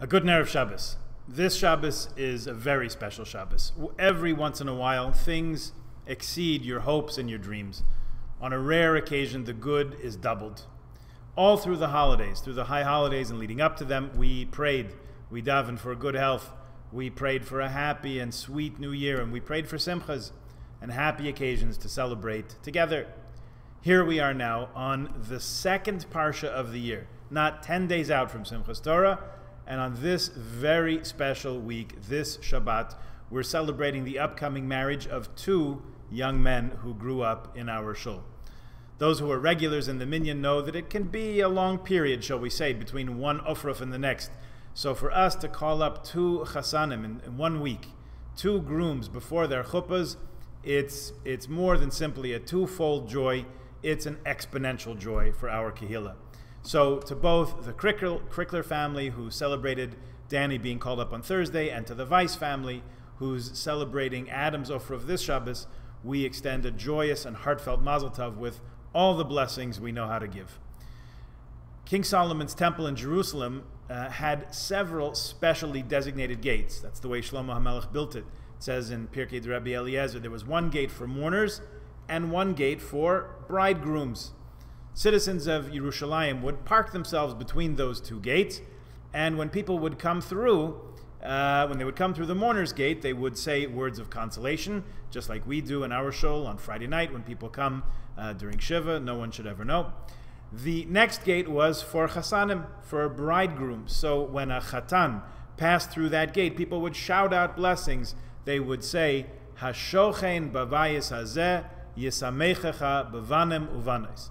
A good Erev Shabbos. This Shabbos is a very special Shabbos. Every once in a while, things exceed your hopes and your dreams. On a rare occasion, the good is doubled. All through the holidays, through the high holidays and leading up to them, we prayed. We davened for good health. We prayed for a happy and sweet new year, and we prayed for simchas and happy occasions to celebrate together. Here we are now on the second parsha of the year, not 10 days out from Simchas Torah, and on this very special week, this Shabbat, we're celebrating the upcoming marriage of two young men who grew up in our shul. Those who are regulars in the minyan know that it can be a long period, shall we say, between one ofruf and the next. So for us to call up two chasanim in, in one week, two grooms before their chuppahs, it's, it's more than simply a twofold joy. It's an exponential joy for our kehillah. So, to both the Crickler family, who celebrated Danny being called up on Thursday, and to the Weiss family, who's celebrating Adam's ofruf of this Shabbos, we extend a joyous and heartfelt mazel tov with all the blessings we know how to give. King Solomon's temple in Jerusalem uh, had several specially designated gates. That's the way Shlomo HaMelech built it. It says in Pirkei de Rabbi Eliezer, there was one gate for mourners and one gate for bridegrooms citizens of Yerushalayim would park themselves between those two gates, and when people would come through, uh, when they would come through the mourner's gate, they would say words of consolation, just like we do in our shul on Friday night when people come uh, during Shiva. No one should ever know. The next gate was for chasanim, for bridegrooms. So when a chatan passed through that gate, people would shout out blessings. They would say, Hashochen bavayis hazeh yisamechecha bevanim uvanis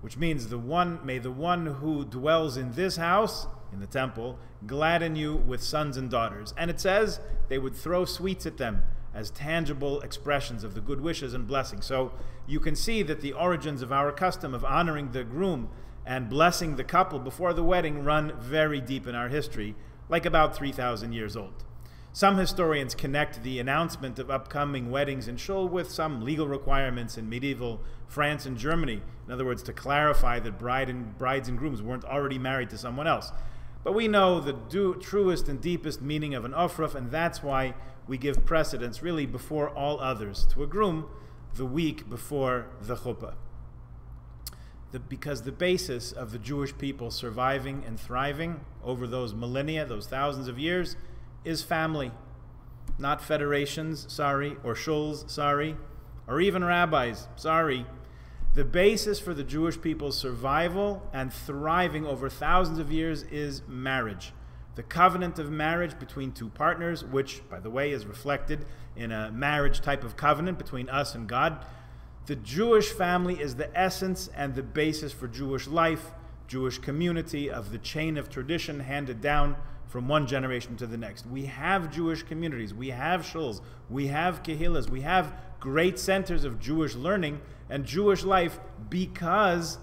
which means the one may the one who dwells in this house in the temple gladden you with sons and daughters. And it says they would throw sweets at them as tangible expressions of the good wishes and blessings. So you can see that the origins of our custom of honoring the groom and blessing the couple before the wedding run very deep in our history like about 3000 years old some historians connect the announcement of upcoming weddings in Shul with some legal requirements in medieval France and Germany. In other words, to clarify that bride and, brides and grooms weren't already married to someone else. But we know the do, truest and deepest meaning of an ofruf, and that's why we give precedence, really before all others, to a groom the week before the chuppah. The, because the basis of the Jewish people surviving and thriving over those millennia, those thousands of years, is family, not federations, sorry, or shuls, sorry, or even rabbis, sorry. The basis for the Jewish people's survival and thriving over thousands of years is marriage. The covenant of marriage between two partners, which, by the way, is reflected in a marriage type of covenant between us and God. The Jewish family is the essence and the basis for Jewish life, Jewish community, of the chain of tradition handed down from one generation to the next. We have Jewish communities, we have shuls, we have kehillas, we have great centers of Jewish learning and Jewish life because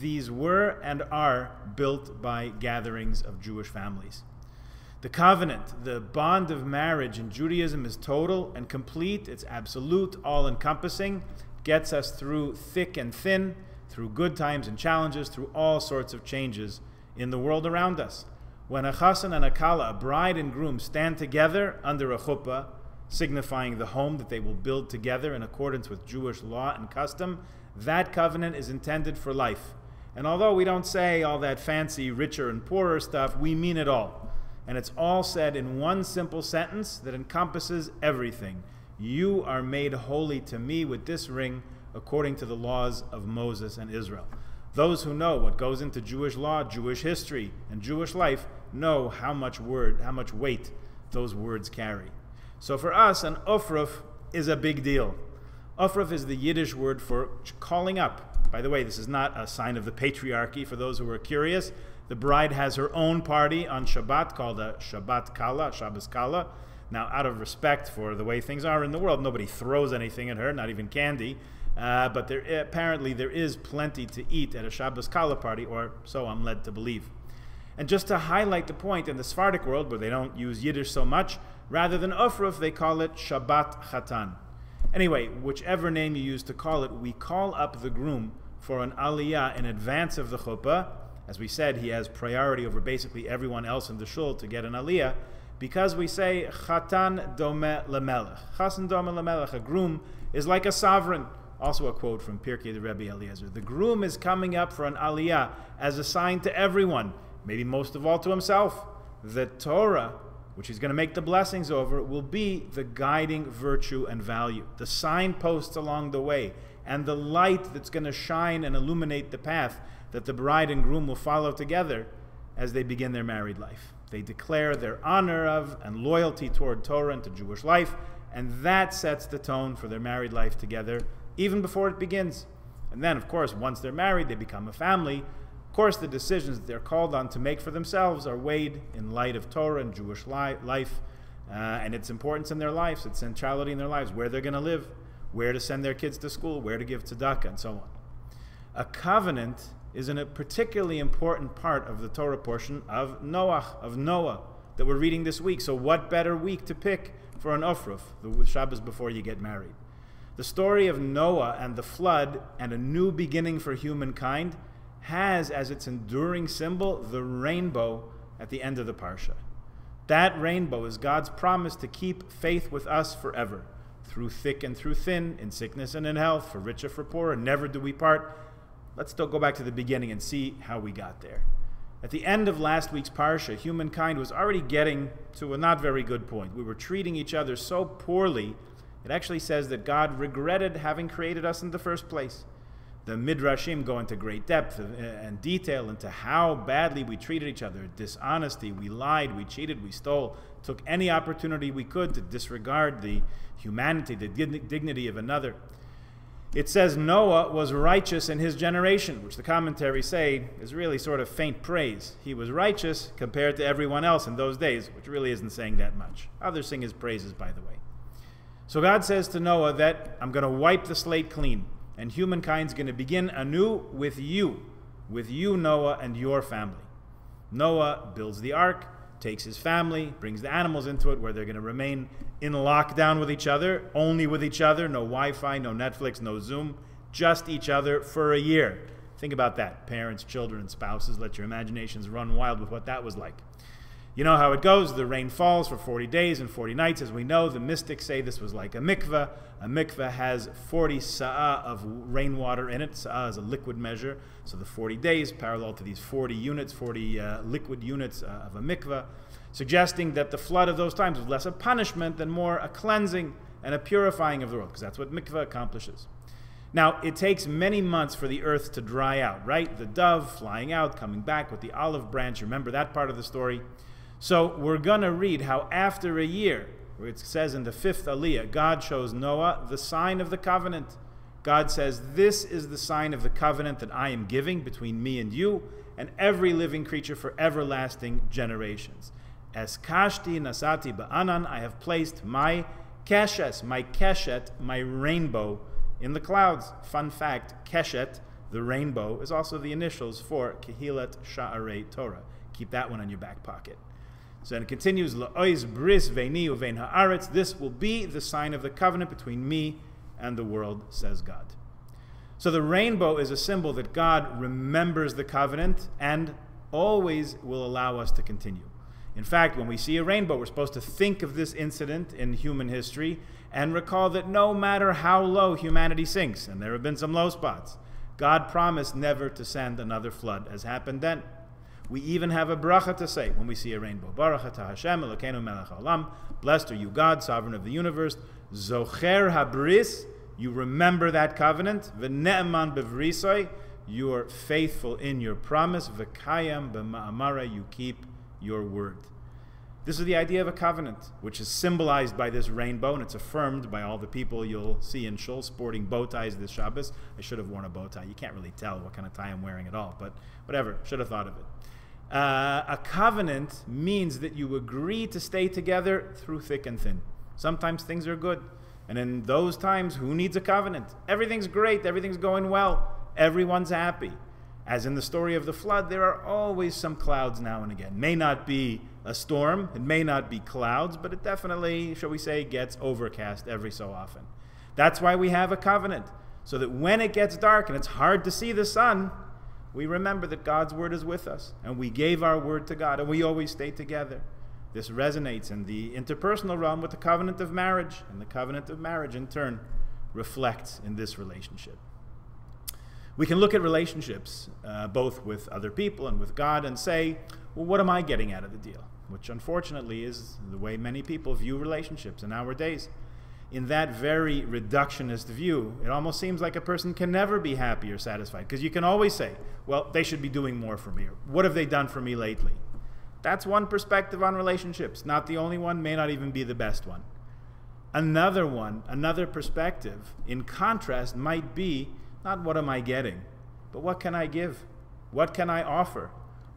these were and are built by gatherings of Jewish families. The covenant, the bond of marriage in Judaism is total and complete, it's absolute, all encompassing, gets us through thick and thin, through good times and challenges, through all sorts of changes in the world around us. When a chassan and a kala, a bride and groom, stand together under a chuppah, signifying the home that they will build together in accordance with Jewish law and custom, that covenant is intended for life. And although we don't say all that fancy, richer, and poorer stuff, we mean it all. And it's all said in one simple sentence that encompasses everything. You are made holy to me with this ring according to the laws of Moses and Israel. Those who know what goes into Jewish law, Jewish history, and Jewish life know how much word, how much weight those words carry. So for us, an ofruf is a big deal. Ofruf is the Yiddish word for calling up. By the way, this is not a sign of the patriarchy for those who are curious. The bride has her own party on Shabbat called a Shabbat Kala, Shabbos Kala. Now, out of respect for the way things are in the world, nobody throws anything at her, not even candy. Uh, but there, apparently there is plenty to eat at a Shabbos Kala party, or so I'm led to believe. And just to highlight the point, in the Sephardic world, where they don't use Yiddish so much, rather than Ofruf, they call it Shabbat Chatan. Anyway, whichever name you use to call it, we call up the groom for an aliyah in advance of the chuppah, As we said, he has priority over basically everyone else in the shul to get an aliyah because we say chatan dome lemelech. Chasan dome lemelech. A groom is like a sovereign. Also a quote from Pirkei de Rabbi Eliezer. The groom is coming up for an aliyah as a sign to everyone, maybe most of all to himself. The Torah, which he's going to make the blessings over, will be the guiding virtue and value, the signposts along the way, and the light that's going to shine and illuminate the path that the bride and groom will follow together as they begin their married life. They declare their honor of and loyalty toward Torah and to Jewish life, and that sets the tone for their married life together even before it begins. And then, of course, once they're married, they become a family. Of course, the decisions that they're called on to make for themselves are weighed in light of Torah and Jewish li- life uh, and its importance in their lives, its centrality in their lives, where they're going to live, where to send their kids to school, where to give tzedakah, and so on. A covenant is a particularly important part of the Torah portion of Noah, of Noah, that we're reading this week. So, what better week to pick for an Ofruf, the Shabbos before you get married? The story of Noah and the flood and a new beginning for humankind has as its enduring symbol the rainbow at the end of the Parsha. That rainbow is God's promise to keep faith with us forever, through thick and through thin, in sickness and in health, for rich or for poor, and never do we part Let's still go back to the beginning and see how we got there. At the end of last week's Parsha, humankind was already getting to a not very good point. We were treating each other so poorly, it actually says that God regretted having created us in the first place. The Midrashim go into great depth uh, and detail into how badly we treated each other dishonesty, we lied, we cheated, we stole, took any opportunity we could to disregard the humanity, the dignity of another it says Noah was righteous in his generation, which the commentaries say is really sort of faint praise. He was righteous compared to everyone else in those days, which really isn't saying that much. Others sing his praises, by the way. So God says to Noah that I'm going to wipe the slate clean, and humankind's going to begin anew with you, with you, Noah, and your family. Noah builds the ark, takes his family, brings the animals into it where they're going to remain in lockdown with each other, only with each other, no Wi Fi, no Netflix, no Zoom, just each other for a year. Think about that. Parents, children, spouses, let your imaginations run wild with what that was like. You know how it goes. The rain falls for 40 days and 40 nights. As we know, the mystics say this was like a mikveh. A mikveh has 40 sa'ah of rainwater in it. Sa'ah is a liquid measure. So the 40 days parallel to these 40 units, 40 uh, liquid units uh, of a mikveh, suggesting that the flood of those times was less a punishment than more a cleansing and a purifying of the world, because that's what mikveh accomplishes. Now, it takes many months for the earth to dry out, right? The dove flying out, coming back with the olive branch. Remember that part of the story? So we're going to read how after a year, it says in the fifth aliyah, God shows Noah the sign of the covenant. God says, This is the sign of the covenant that I am giving between me and you and every living creature for everlasting generations. As kashti nasati ba'anan, I have placed my keshes, my keshet, my rainbow in the clouds. Fun fact, keshet, the rainbow, is also the initials for Kehilat Sha'arei Torah. Keep that one in your back pocket. So it continues, La'ois bris veini uvein ha'aretz. This will be the sign of the covenant between me and the world, says God. So the rainbow is a symbol that God remembers the covenant and always will allow us to continue. In fact, when we see a rainbow, we're supposed to think of this incident in human history and recall that no matter how low humanity sinks, and there have been some low spots, God promised never to send another flood, as happened then. We even have a bracha to say when we see a rainbow. Baruch Hashem Elokeinu melech. Blessed are you, God, sovereign of the universe. Zocher habris. You remember that covenant. V'ne'eman bevrisoi. You are faithful in your promise. V'kayam b'ma'amara. You keep your word. This is the idea of a covenant, which is symbolized by this rainbow, and it's affirmed by all the people you'll see in Shul sporting bow ties this Shabbos. I should have worn a bow tie. You can't really tell what kind of tie I'm wearing at all, but whatever. Should have thought of it. Uh, a covenant means that you agree to stay together through thick and thin. Sometimes things are good. And in those times, who needs a covenant? Everything's great, everything's going well, everyone's happy. As in the story of the flood, there are always some clouds now and again. May not be a storm, it may not be clouds, but it definitely, shall we say, gets overcast every so often. That's why we have a covenant, so that when it gets dark and it's hard to see the sun, we remember that God's word is with us, and we gave our word to God, and we always stay together. This resonates in the interpersonal realm with the covenant of marriage, and the covenant of marriage, in turn, reflects in this relationship. We can look at relationships, uh, both with other people and with God, and say, well, what am I getting out of the deal? Which unfortunately is the way many people view relationships in our days. In that very reductionist view, it almost seems like a person can never be happy or satisfied because you can always say, well, they should be doing more for me, or what have they done for me lately? That's one perspective on relationships, not the only one, may not even be the best one. Another one, another perspective, in contrast, might be not what am I getting, but what can I give? What can I offer?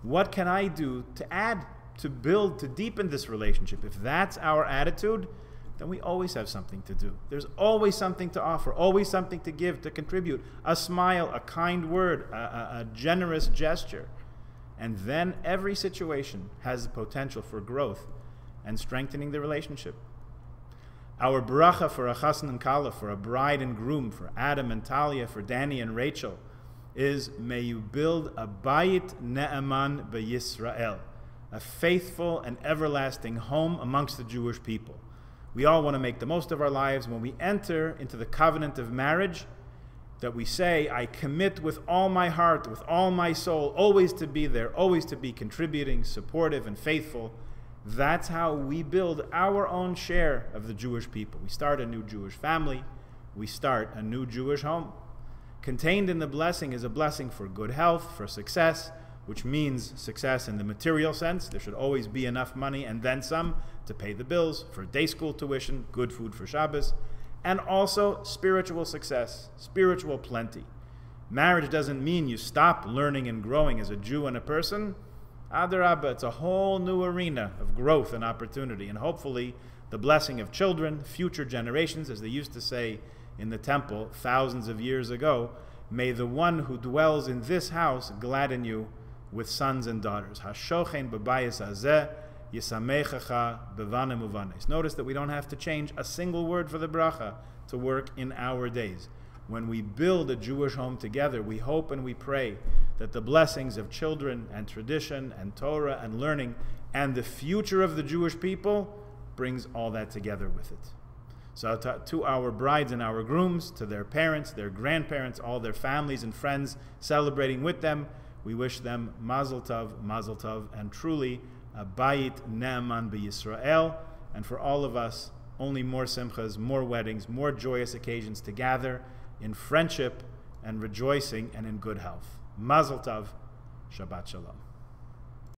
What can I do to add, to build, to deepen this relationship? If that's our attitude, then we always have something to do. There's always something to offer, always something to give, to contribute. A smile, a kind word, a, a, a generous gesture. And then every situation has the potential for growth and strengthening the relationship. Our bracha for a chassan and kala, for a bride and groom, for Adam and Talia, for Danny and Rachel, is may you build a bayit ne'aman Yisrael, a faithful and everlasting home amongst the Jewish people. We all want to make the most of our lives when we enter into the covenant of marriage. That we say, I commit with all my heart, with all my soul, always to be there, always to be contributing, supportive, and faithful. That's how we build our own share of the Jewish people. We start a new Jewish family, we start a new Jewish home. Contained in the blessing is a blessing for good health, for success, which means success in the material sense. There should always be enough money and then some to pay the bills, for day school tuition, good food for Shabbos, and also spiritual success, spiritual plenty. Marriage doesn't mean you stop learning and growing as a Jew and a person. Adarabba, it's a whole new arena of growth and opportunity, and hopefully the blessing of children, future generations, as they used to say in the temple thousands of years ago, may the one who dwells in this house gladden you with sons and daughters. B'bayis. Notice that we don't have to change a single word for the bracha to work in our days. When we build a Jewish home together, we hope and we pray that the blessings of children and tradition and Torah and learning and the future of the Jewish people brings all that together with it. So, to, to, our brides and our grooms, to their parents, their grandparents, all their families and friends celebrating with them, we wish them Mazel Tov, Mazel Tov, and truly a Bayit Ne'aman Yisrael. And for all of us, only more simchas, more weddings, more joyous occasions to gather in friendship and rejoicing and in good health. Mazel Tov, Shabbat Shalom.